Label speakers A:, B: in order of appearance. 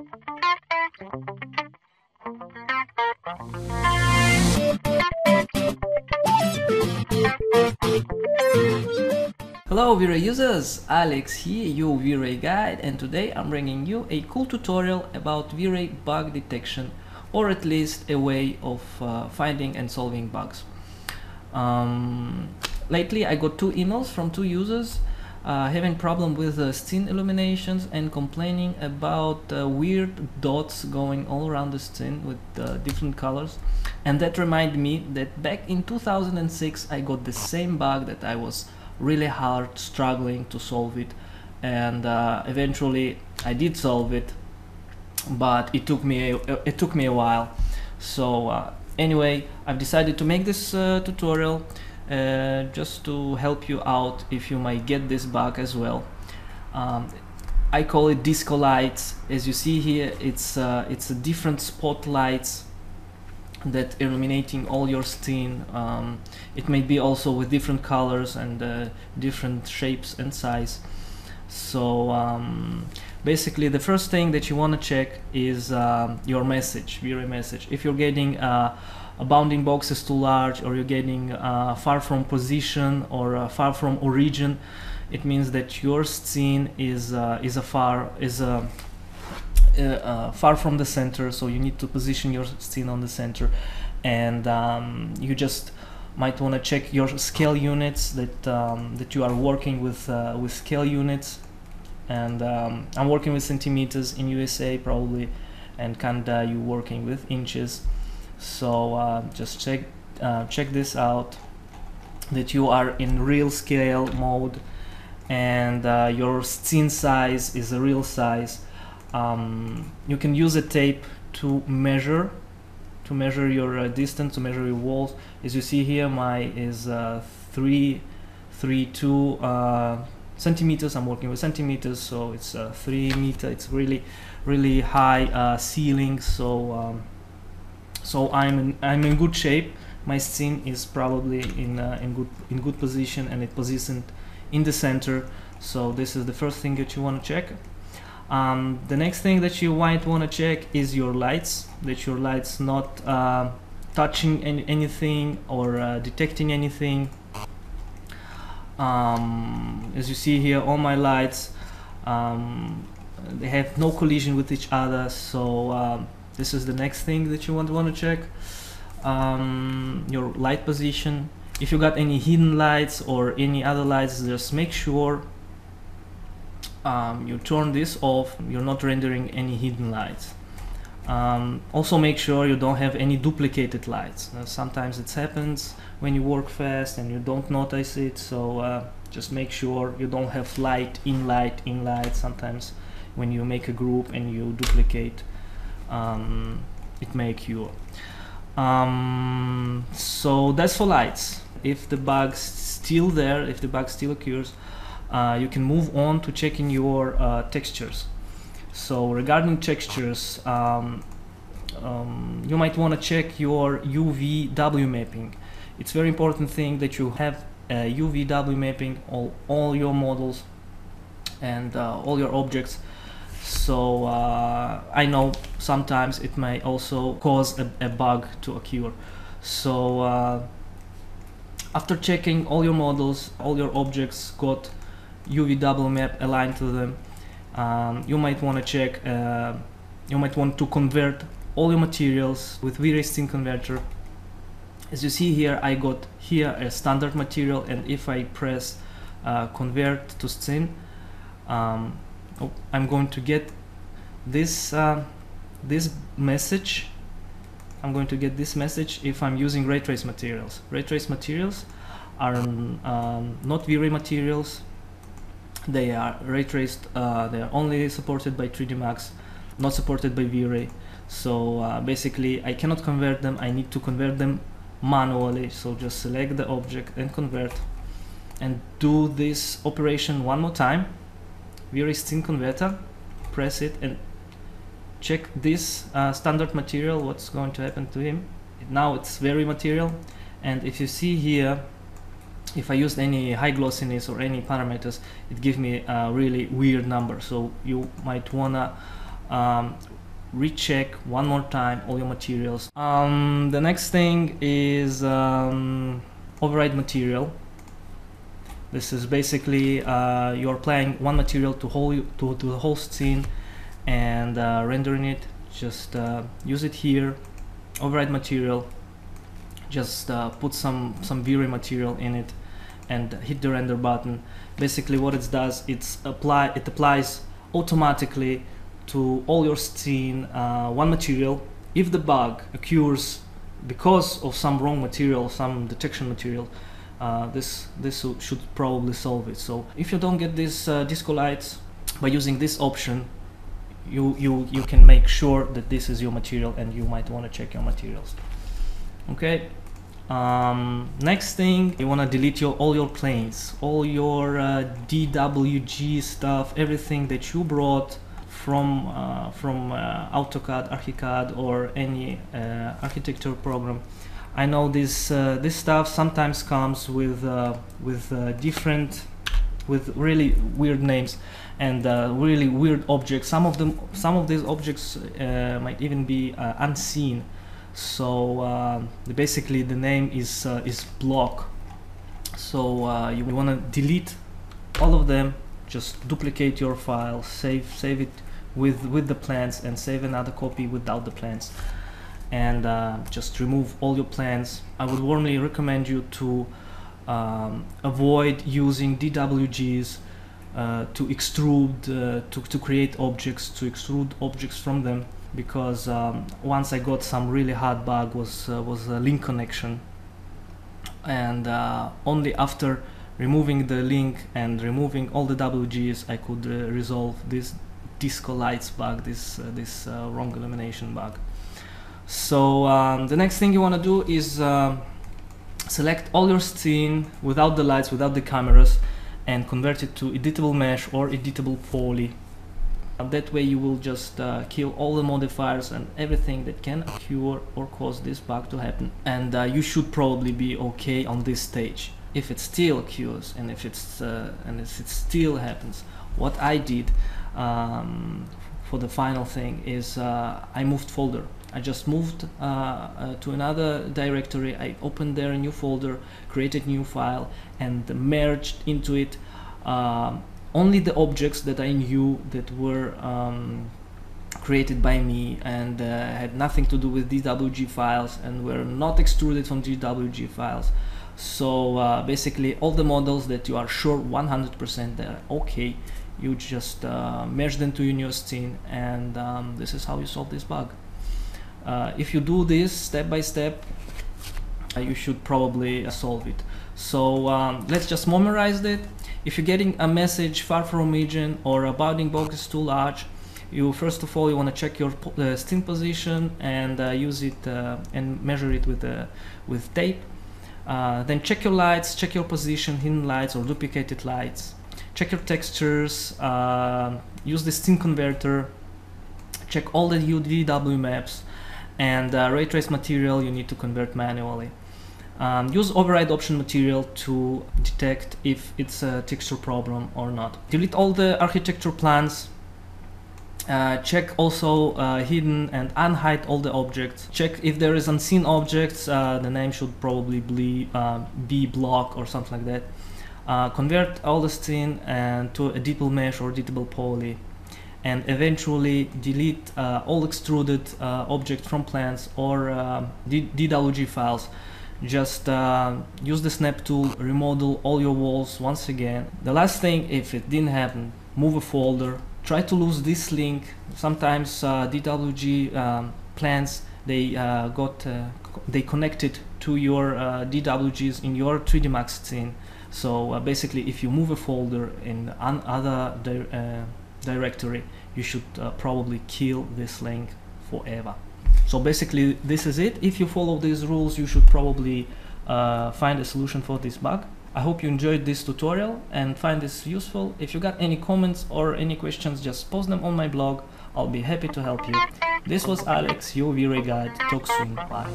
A: Hello V-Ray users, Alex here, your V-Ray guide and today I'm bringing you a cool tutorial about V-Ray bug detection or at least a way of uh, finding and solving bugs. Um, lately I got two emails from two users having problem with uh, scene illuminations and complaining about uh, weird dots going all around the scene with uh, different colors. And that reminded me that back in 2006 I got the same bug that I was really hard struggling to solve it. And uh, eventually I did solve it but it took me a, it took me a while. So uh, anyway I've decided to make this uh, tutorial uh, just to help you out if you might get this bug as well. Um, I call it disco lights. As you see here it's uh, it's a different spotlights that illuminating all your scene um, it may be also with different colors and uh, different shapes and size. So um, basically the first thing that you want to check is uh, your message V-Ray message. If you're getting uh, a bounding box is too large or you're getting uh, far from position or uh, far from origin. It means that your scene is uh, is a far is a uh, uh, far from the center so you need to position your scene on the center. And um, you just might want to check your scale units that um, that you are working with uh, with scale units. And um, I'm working with centimeters in USA probably and Canada you're working with inches so uh, just check uh, check this out that you are in real scale mode and uh, your scene size is a real size. Um, you can use a tape to measure to measure your uh, distance to measure your walls. As you see here my is uh, three three two uh, centimeters. I'm working with centimeters so it's uh, three meter. It's really really high ceiling. So um, so I'm in, I'm in good shape. My scene is probably in uh, in good in good position and it positioned in the center. So this is the first thing that you want to check. Um, the next thing that you might want to check is your lights, that your lights not uh, touching any, anything or uh, detecting anything. Um, as you see here, all my lights, um, they have no collision with each other, so um, this is the next thing that you want to want to check. Um, your light position. If you got any hidden lights or any other lights, just make sure um, you turn this off you're not rendering any hidden lights um, also make sure you don't have any duplicated lights uh, sometimes it happens when you work fast and you don't notice it so uh, just make sure you don't have light in light in light sometimes when you make a group and you duplicate um, it may occur um, so that's for lights if the bug's still there if the bug still occurs uh, you can move on to checking your uh, textures. So regarding textures, um, um, you might want to check your UVW mapping. It's very important thing that you have a UVW mapping all, all your models and uh, all your objects. So uh, I know sometimes it may also cause a, a bug to occur. So uh, after checking all your models, all your objects got UVW map aligned to them. Um, you might want to check, uh, you might want to convert all your materials with scene converter. As you see here, I got here a standard material and if I press uh, convert to scene, um, oh, I'm going to get this, uh, this message. I'm going to get this message if I'm using ray trace materials. Ray trace materials are um, not V-Ray materials, they are ray traced uh, they are only supported by 3d max not supported by v-ray. So uh, basically i cannot convert them. I need to convert them manually. So just select the object and convert and do this operation one more time v-ray scene converter press it and check this uh, standard material what's going to happen to him now it's V-Ray material and if you see here if I used any high glossiness or any parameters it gives me a really weird number so you might wanna um, recheck one more time all your materials. Um, the next thing is um, override material. This is basically uh, you're applying one material to whole to, to the whole scene and uh, rendering it. Just uh, use it here. Override material. Just uh, put some some V-Ray material in it and hit the render button. Basically, what it does, it's apply it applies automatically to all your scene uh, one material. If the bug occurs because of some wrong material, some detection material, uh, this this should probably solve it. So if you don't get these uh, disco lights by using this option, you you you can make sure that this is your material, and you might want to check your materials. Okay. Um, next thing, you want to delete your all your planes, all your uh, DWG stuff, everything that you brought from uh, from uh, AutoCAD, ArchiCAD, or any architecture program. I know this uh, this stuff sometimes comes with uh, with uh, different with really weird names and uh, really weird objects. Some of them, some of these objects uh, might even be unseen. So basically, the name is is block. So you want to delete all of them just duplicate your file save save it with with the plans and save another copy without the plans and uh, just remove all your plans I would warmly recommend you to um, avoid using DWGs uh, to extrude uh, to, to create objects to extrude objects from them because um, once I got some really hard bug was uh, was a link connection and uh, only after removing the link and removing all the WGs I could uh, resolve this disco lights bug, this this wrong illumination bug. So um, the next thing you want to do is uh, select all your scene without the lights, without the cameras, and convert it to editable mesh or editable poly. That way you will just uh, kill all the modifiers and everything that can occur or cause this bug to happen. And uh, you should probably be okay on this stage. If it still occurs and if it's uh, and if it still happens, what I did um, for the final thing is uh, I moved folder. I just moved uh, uh, to another directory. I opened there a new folder, created new file, and merged into it um, only the objects that I knew that were um, created by me and uh, had nothing to do with DWG files and were not extruded from DWG files. So uh, basically all the models that you are sure 100% they're okay you just uh, merge them to your new scene and um, this is how you solve this bug uh, if you do this step by step uh, you should probably uh, solve it. So um, let's just memorize it. If you're getting a message far from origin or a bounding box is too large you first of all you want to check your uh, scene position and uh, use it and measure it with with tape. Then check your lights check your position hidden lights or duplicated lights. Check your textures, uh, use the scene converter, check all the UVW maps, and uh, ray trace material you need to convert manually. Um, use override option material to detect if it's a texture problem or not. Delete all the architecture plans. Uh, check also uh, hidden and unhide all the objects. Check if there is unseen objects. Uh, the name should probably be, uh, be block or something like that uh, convert all the scene and to editable mesh or editable poly and eventually delete uh, all extruded uh, objects from plans or uh, DWG files. Just uh, use the snap tool, remodel all your walls once again. The last thing, if it didn't happen, move a folder. Try to lose this link. Sometimes uh, DWG um, plans they got they connected to your DWGs in your 3D Max scene. So uh, basically, if you move a folder in another uh, directory, you should uh, probably kill this link forever. So basically, this is it. If you follow these rules, you should probably uh, find a solution for this bug. I hope you enjoyed this tutorial and find this useful. If you got any comments or any questions, just post them on my blog. I'll be happy to help you. This was Alex, your V-Ray guide. Talk soon. Bye.